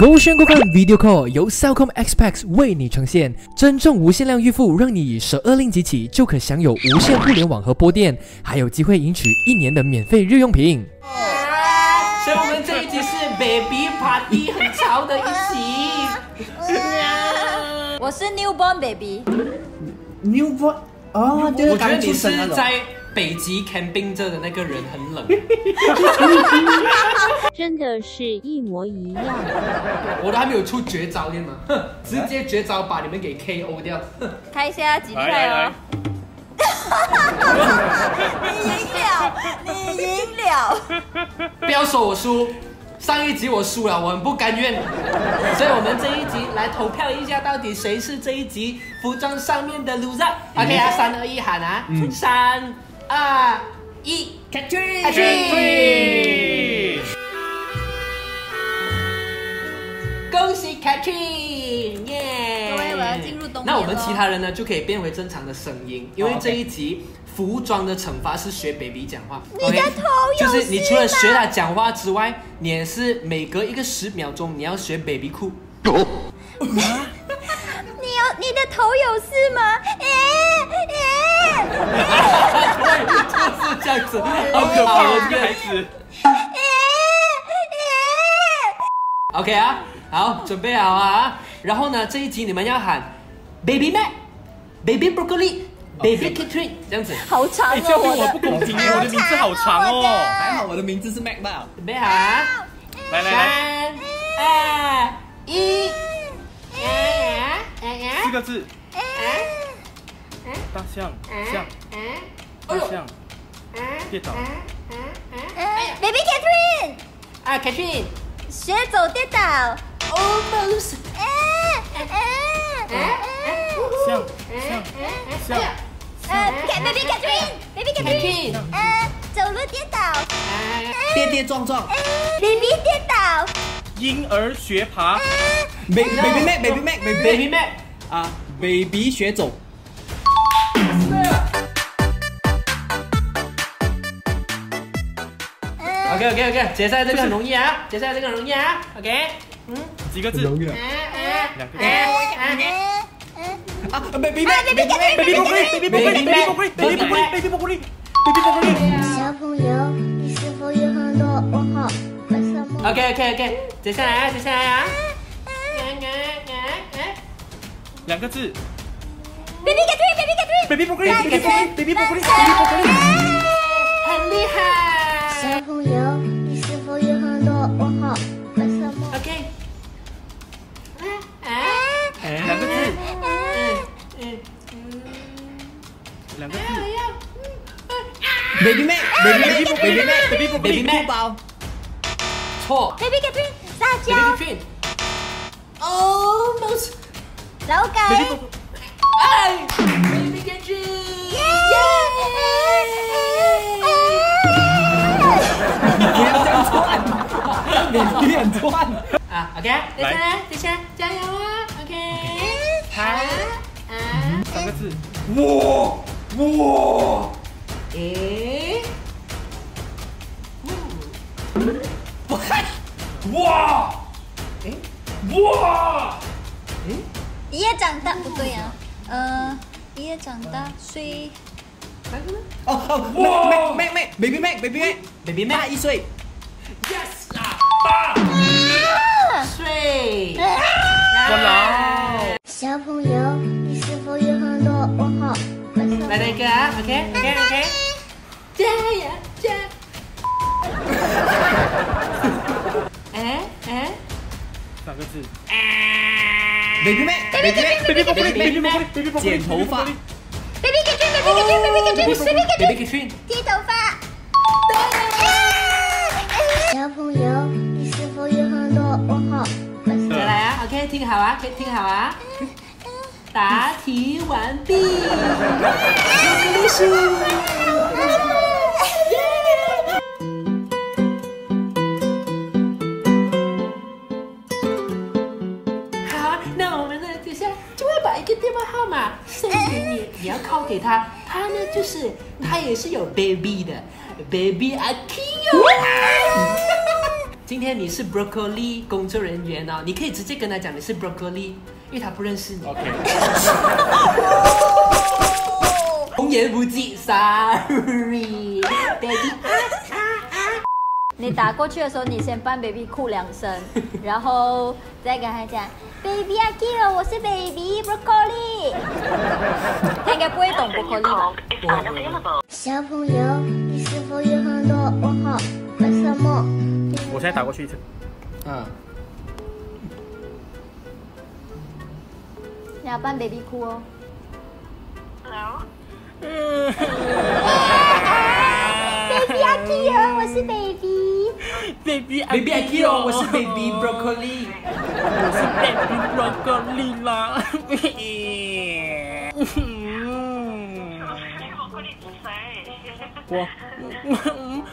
勾选观看 Video Call 由 Cellcom Xpex 为你呈现，真正无限量预付，让你以十二令吉起就可享有无线互联网和拨电，还有机会赢取一年的免费日用品。所以我们这一集是 Baby Party 很潮的一集。我是 Newborn 就是刚我觉得你是出生那种。在北极 camping 着的那个人很冷，真的是一模一样。我都还没有出绝招练嘛，哼，直接绝招把你们给 KO 掉。哼看一下几厉害哦。你赢了，你赢了。不要说我输，上一集我输了，我很不甘愿，所以我们这一集来投票一下，到底谁是这一集服装上面的 loser。OK 啊，三二一喊啊，三二一 c a t r i n Catherine 恭喜 Catherine，耶！各位我要进入冬那我们其他人呢，就可以变回正常的声音，因为这一集服装的惩罚是学 baby 讲话。你的？头有就是你除了学他讲话之外，你也是每隔一个十秒钟你要学 baby 哭。你有你的头有事吗？哎哎就是这样子，好可怕哦，这个孩子。哎 OK 啊，好，准备好啊。然后呢，这一集你们要喊 Baby Mac、Baby Broccoli、Baby Catherine 这样子，好长哎，这样哦，对我不公平，我的名字好长哦。还好我的名字是 Mac 吧？准备好啊。来来来，三二一，四个字，大象，象，大象，跌倒，哎，Baby Catherine，啊，Catherine。学走跌倒。Almost，哎哎象，象，象，呃，Baby Catherine，Baby Catherine，Catherine，呃，走路跌倒跌跌撞撞，Baby 跌倒，婴儿学爬，，Baby Baby Mac Baby Mac Baby Baby Mac Mac，啊，Baby 学走。OK OK OK，接下来这个很容易啊，接下来这个很容易啊，OK，嗯几个字？容易啊两个字。啊，Baby Mac Baby Mac Baby broccoli，Baby broccoli，Baby broccoli，Baby broccoli，Baby broccoli，Baby broccoli。小朋友，你是否有很多问号？为什么？OK OK OK，接下来啊，接下来啊，两个字。Baby Catherine，Baby Catherine，Baby broccoli，Baby broccoli，Baby broccoli，Baby broccoli。很厉害小朋友，Baby Mac Baby Mac Baby Mac Baby Baby。Mac 哭包。错 Baby Catherine，撒，Baby 娇，Catherine。Almost，劳 Baby 改 broccoli。哎，Baby Catherine，不要这样转，脸脸转。啊，OK，接下来，接下来，加油啊，OK，好，啊，三个字。哇哇！诶，哇，哇，诶，哇，诶，一夜长大不对呀、啊，呃，一夜长大睡。哦哦，妹妹妹妹，baby 妹，baby 妹，baby 妹，一岁，yes，八，睡，关了。小朋友，你是否有很多问号？为什么来？那个啊，OK OK OK，加油加！哎哎，三个字。Baby Mac Baby Mac Baby broccoli，Baby broccoli，Baby broccoli。剪头发。Baby Catherine，Baby Catherine，Baby Catherine，Baby Catherine，Baby Catherine，剃头发。听好啊，可以听好啊。答题完毕。好，那我们呢，接下来就会把一个电话号码送给你，你要靠给他，他呢就是他也是有 baby 的，baby 阿 Q。今今天你是 broccoli 工作人员哦，你可以直接跟他讲你是 broccoli，因为他不认识你。OK，童言无忌，sorry，baby。你打过去的时候，你先扮 baby 哭两声，然后再跟他讲 baby 啊 kill，我是 baby broccoli。他应该不会懂 broccoli 吧？小朋友，你是否有很多问号？为什么？我现在打过去一次。嗯，你要扮 baby 哭哦。baby 啊 kill，我是 baby。Baby baby I kill，我是 baby broccoli。我是 Baby Broccoli 啦。我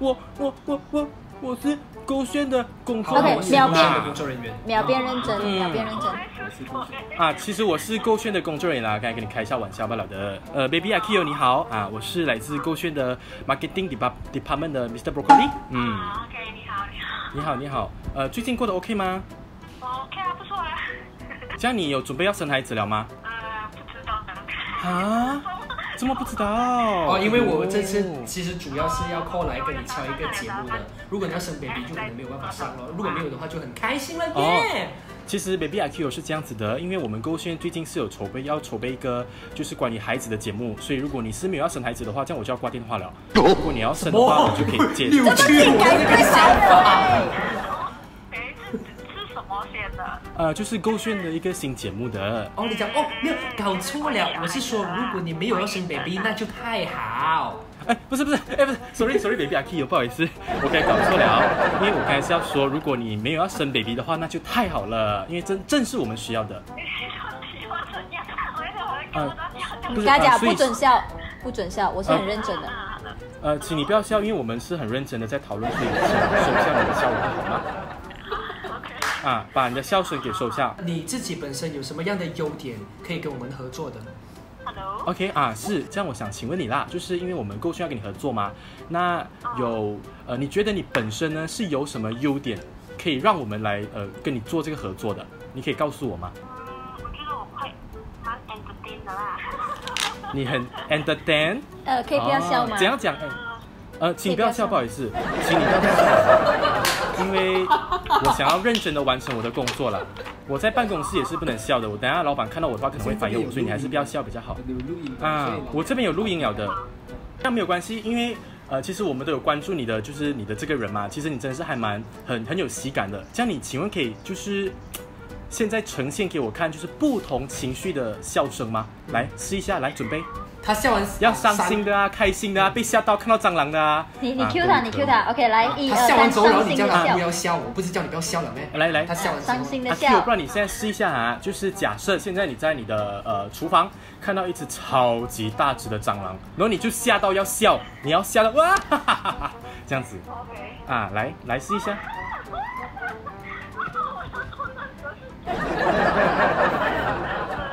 我我我我我是勾选的工作 OK，人员秒变啦工作人员。秒变认真，秒变认真。啊，其实我是勾炫的工作人员啦，刚才跟你开一下玩笑罢了的。呃，Baby Akio 你好啊，我是来自勾炫的 Marketing Depart Department 的 Mr. Broccoli。嗯，OK，你好，你好。你好你好，呃，最近过得 OK 吗？OK 啊，不错啊。这样你有准备要生孩子了吗？呃，不知道呢。啊？怎么不知道？哦，因为我们这次哦其实主要是要 call 来跟你敲一个节目的。如果你要生 baby，就可能没有办法上了；如果没有的话，就很开心了耶。哦其实 Baby IQ 是这样子的，因为我们勾炫最近是有筹备要筹备一个就是关于孩子的节目，所以如果你是没有要生孩子的话，这样我就要挂电话了。如果你要生的话，我就可以接。扭曲我的那个想法。呃，就是勾炫的一个新节目的。哦，你讲哦，没有搞错了，我是说，如果你没有要生 baby，那就太好。哎，不是不是，哎不是，sorry sorry baby IQ，不好意思，我刚才搞错了，因为我刚才是要说，如果你没有要生 baby 的话，那就太好了，因为正正是我们需要的。你喜欢怎样？我一会儿跟我的讲不准笑，不准笑，我是很认真的。呃，请你不要笑，因为我们是很认真的在讨论，所以请收下你的笑容好吗？啊，把你的笑声给收下。你自己本身有什么样的优点可以跟我们合作的？Hello。OK 啊，是这样，我想请问你啦，就是因为我们够需要跟你合作吗？那有呃，你觉得你本身呢是有什么优点可以让我们来呃跟你做这个合作的？你可以告诉我吗？嗯，我觉得我会蛮 entertain 的啦。你很 entertain，呃，可以不要笑吗哦？怎样讲？哎呃，请不要笑，不要笑不好意思，请你不要笑，因为 我想要认真的完成我的工作了。我在办公室也是不能笑的，我等下老板看到我的话可能会反应我，所以你还是不要笑比较好。啊，我这边有录音了的，那没有关系，因为呃，其实我们都有关注你的，就是你的这个人嘛，其实你真的是还蛮很很有喜感的。这样你请问可以就是现在呈现给我看，就是不同情绪的笑声吗？来试一下，来准备，他笑完要伤心的啊，开心的啊，被吓到看到蟑螂的啊。你你啊 Q 他，你 Q 他，OK，来，一他二三，笑完之后，然后伤心的你叫他不，要笑，我不是叫你不要笑了咩？来来他笑完伤心的笑不。然你现在试一下啊，就是假设现在你在你的呃厨房看到一只超级大只的蟑螂，然后你就吓到要笑，你要吓到哇哈哈哈哈这样子 OK。啊，来来试一下。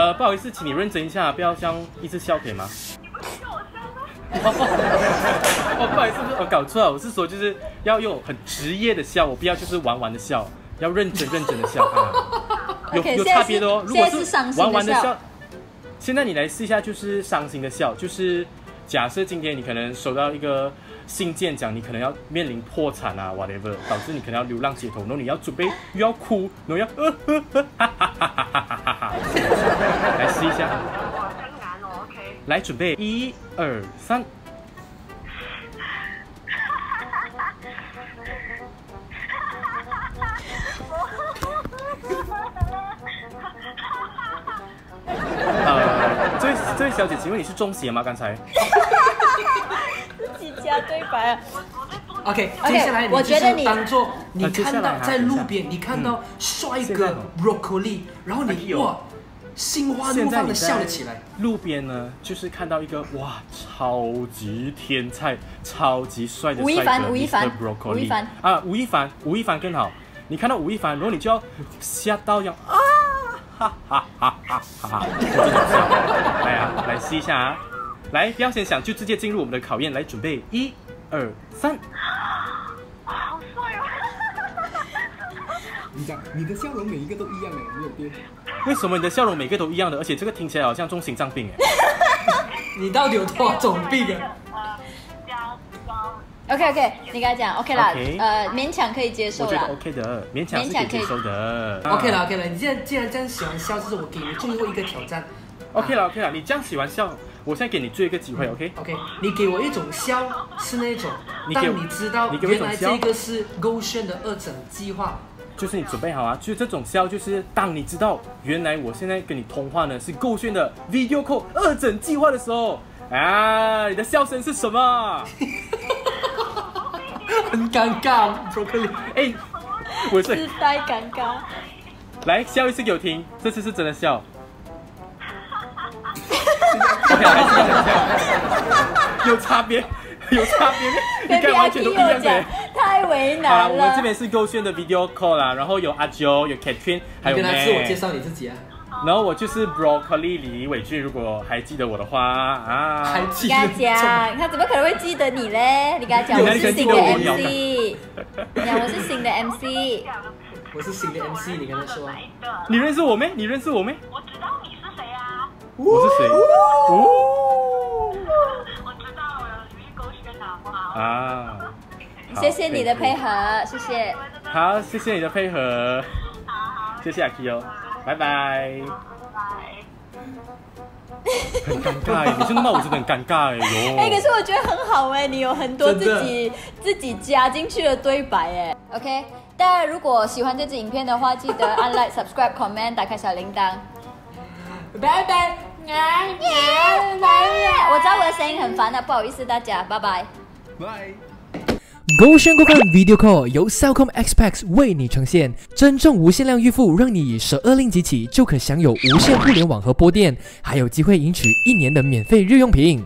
呃不好意思请你认真一下不要这样一直笑可以吗？哦不好意思我搞错了我是说就是要用很职业的笑我不要就是玩玩的笑要认真认真的笑啊有有差别的哦。如果是玩玩的笑。现在你来试一下就是伤心的笑就是假设今天你可能收到一个信件讲你可能要面临破产啊 whatever 导致你可能要流浪街头然后你要准备又要哭然后要呃来试一下，哇，真难哦，OK。来准备一二三。呃，这位这位小姐，请问你是中邪吗？刚才？自己加对白啊。OK，接下来你就是我觉得你当做你看到在路边，你看到帅哥 broccoli，然后你哇，心花怒现在你放的笑了在起来。路边呢，就是看到一个哇，超级天才、超级帅的吴亦帅哥凡吴亦凡吴亦凡啊，吴亦凡，吴亦凡更好。你看到吴亦凡，然后你就要吓到要啊，哈哈哈哈哈哈！来啊，来试一下啊，来，不要先想，就直接进入我们的考验，来准备，一、二、三。好帅哦！你讲你的笑容每一个都一样哎，没有变。为什么你的笑容每个都一样的？而且这个听起来好像中心脏病哎。你到底有多少种病啊？OK OK，你跟他讲 OK 啦呃，勉强可以接我觉得受啦。OK 的，勉强是勉强可以接受的。OK 了 OK 了，你既然既然这样喜欢笑，就是我给你最后一个挑战。OK 了 OK 了，你这样喜欢笑，我现在给你最后一个机会，OK？OK，你给我一种笑是那种，你给我当你知道你给我一原来这个是勾选的二整计划，就是你准备好啊，就是这种笑，就是当你知道原来我现在跟你通话呢是够炫的 video call 二整计划的时候，啊，你的笑声是什么？很尴尬，broccoli。哎，我是自带尴尬。来笑一次给我听，这次是真的笑。OK，还是真的笑，有差别，有差别，你看完全都一样的太为好了，难了。我们这边是勾炫的 video call 啦，然后有阿 Jo，有 Catherine，还有跟他自我介绍你自己啊，然后我就是 Broccoli 李伟俊，如果还记得我的话啊，还记你跟他他怎么可能会记得你嘞？你跟他讲，我是新的 MC，你讲我是新的 MC，我是新的 MC，你跟他说？你认识我没？你认识我没？我知道你是谁啊？我是谁？哦 我知道了，你是勾选的好不好？啊，好谢谢你的配。合，谢谢。好，谢谢你的配合，谢谢阿 Q 哦，拜拜。很尴尬耶，你真的骂我真的很尴尬哎哟。哎、可是我觉得很好哎、你有很多自己自己加进去的对白哎。OK，大家如果喜欢这支影片的话，记得按 like、subscribe、comment、打开小铃铛。拜拜。我知道我的声音很烦的，不好意思大家，拜拜。拜。勾选购看 Video Call 由 Cellcom Xpex 为你呈现，真正无限量预付，让你以十二令吉起就可享有无限互联网和拨电，还有机会赢取一年的免费日用品。